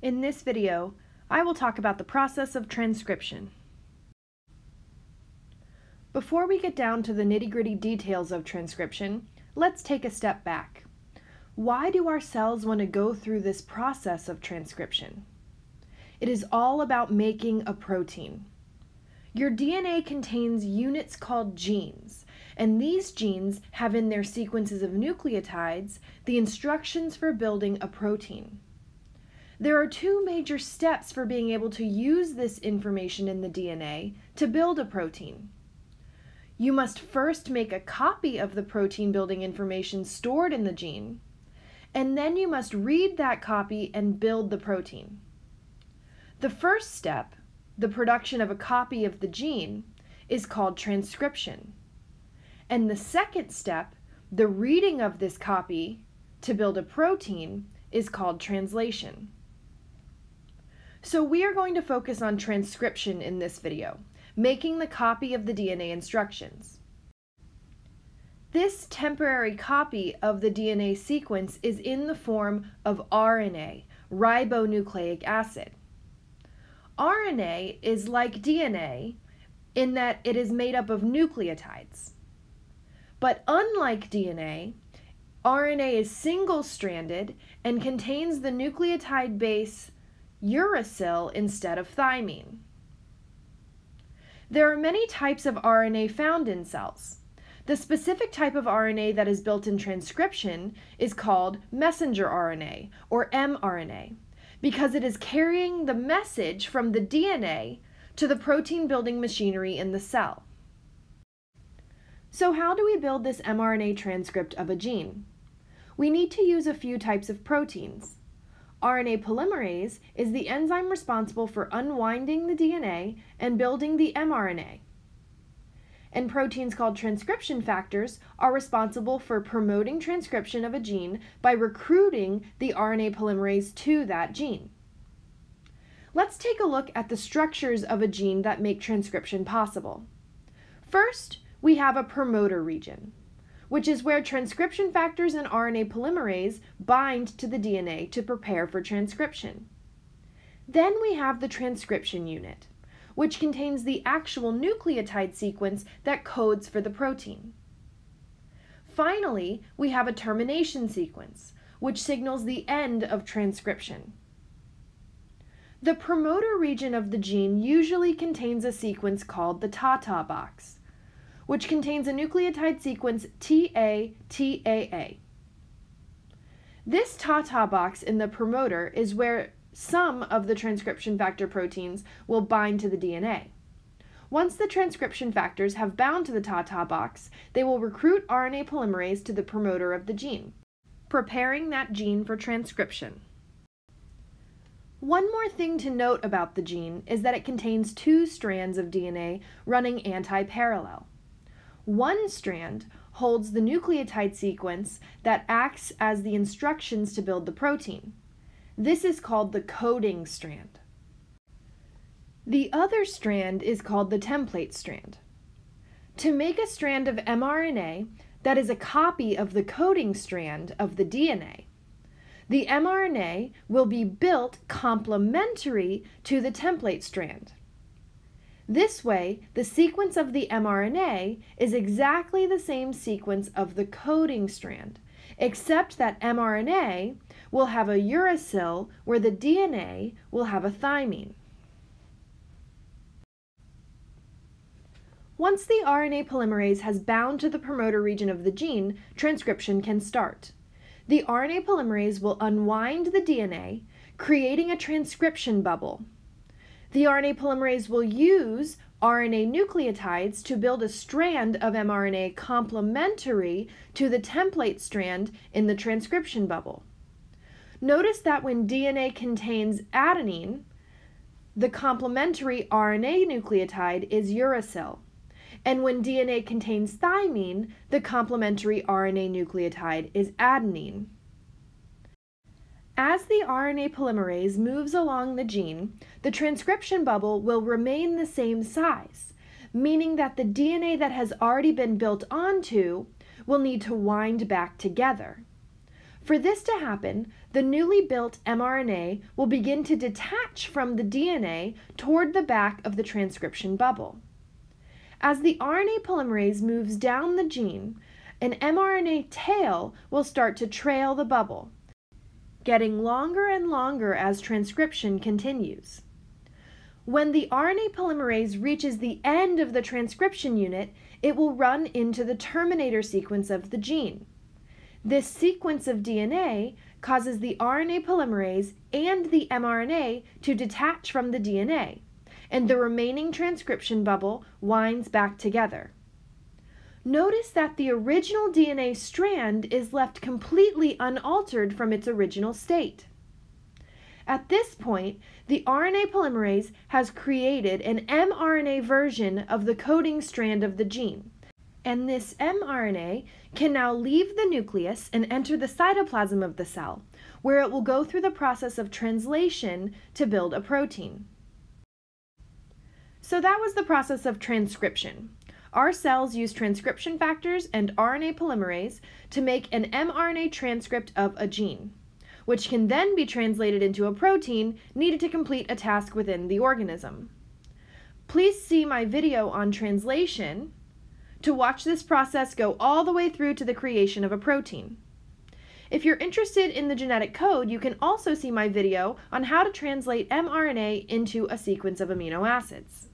In this video, I will talk about the process of transcription. Before we get down to the nitty-gritty details of transcription, let's take a step back. Why do our cells want to go through this process of transcription? It is all about making a protein. Your DNA contains units called genes, and these genes have in their sequences of nucleotides the instructions for building a protein. There are two major steps for being able to use this information in the DNA to build a protein. You must first make a copy of the protein building information stored in the gene, and then you must read that copy and build the protein. The first step, the production of a copy of the gene, is called transcription. And the second step, the reading of this copy to build a protein, is called translation. So we are going to focus on transcription in this video, making the copy of the DNA instructions. This temporary copy of the DNA sequence is in the form of RNA, ribonucleic acid. RNA is like DNA in that it is made up of nucleotides. But unlike DNA, RNA is single stranded and contains the nucleotide base uracil instead of thymine. There are many types of RNA found in cells. The specific type of RNA that is built in transcription is called messenger RNA, or mRNA, because it is carrying the message from the DNA to the protein building machinery in the cell. So how do we build this mRNA transcript of a gene? We need to use a few types of proteins. RNA polymerase is the enzyme responsible for unwinding the DNA and building the mRNA. And proteins called transcription factors are responsible for promoting transcription of a gene by recruiting the RNA polymerase to that gene. Let's take a look at the structures of a gene that make transcription possible. First, we have a promoter region which is where transcription factors and RNA polymerase bind to the DNA to prepare for transcription. Then we have the transcription unit, which contains the actual nucleotide sequence that codes for the protein. Finally, we have a termination sequence, which signals the end of transcription. The promoter region of the gene usually contains a sequence called the TATA box which contains a nucleotide sequence TATAA. This TATA box in the promoter is where some of the transcription factor proteins will bind to the DNA. Once the transcription factors have bound to the TATA box, they will recruit RNA polymerase to the promoter of the gene, preparing that gene for transcription. One more thing to note about the gene is that it contains two strands of DNA running anti-parallel. One strand holds the nucleotide sequence that acts as the instructions to build the protein. This is called the coding strand. The other strand is called the template strand. To make a strand of mRNA that is a copy of the coding strand of the DNA, the mRNA will be built complementary to the template strand. This way, the sequence of the mRNA is exactly the same sequence of the coding strand, except that mRNA will have a uracil where the DNA will have a thymine. Once the RNA polymerase has bound to the promoter region of the gene, transcription can start. The RNA polymerase will unwind the DNA, creating a transcription bubble. The RNA polymerase will use RNA nucleotides to build a strand of mRNA complementary to the template strand in the transcription bubble. Notice that when DNA contains adenine, the complementary RNA nucleotide is uracil. And when DNA contains thymine, the complementary RNA nucleotide is adenine. As the RNA polymerase moves along the gene, the transcription bubble will remain the same size, meaning that the DNA that has already been built onto will need to wind back together. For this to happen, the newly built mRNA will begin to detach from the DNA toward the back of the transcription bubble. As the RNA polymerase moves down the gene, an mRNA tail will start to trail the bubble, getting longer and longer as transcription continues. When the RNA polymerase reaches the end of the transcription unit, it will run into the terminator sequence of the gene. This sequence of DNA causes the RNA polymerase and the mRNA to detach from the DNA, and the remaining transcription bubble winds back together. Notice that the original DNA strand is left completely unaltered from its original state. At this point, the RNA polymerase has created an mRNA version of the coding strand of the gene. And this mRNA can now leave the nucleus and enter the cytoplasm of the cell, where it will go through the process of translation to build a protein. So that was the process of transcription. Our cells use transcription factors and RNA polymerase to make an mRNA transcript of a gene, which can then be translated into a protein needed to complete a task within the organism. Please see my video on translation to watch this process go all the way through to the creation of a protein. If you're interested in the genetic code, you can also see my video on how to translate mRNA into a sequence of amino acids.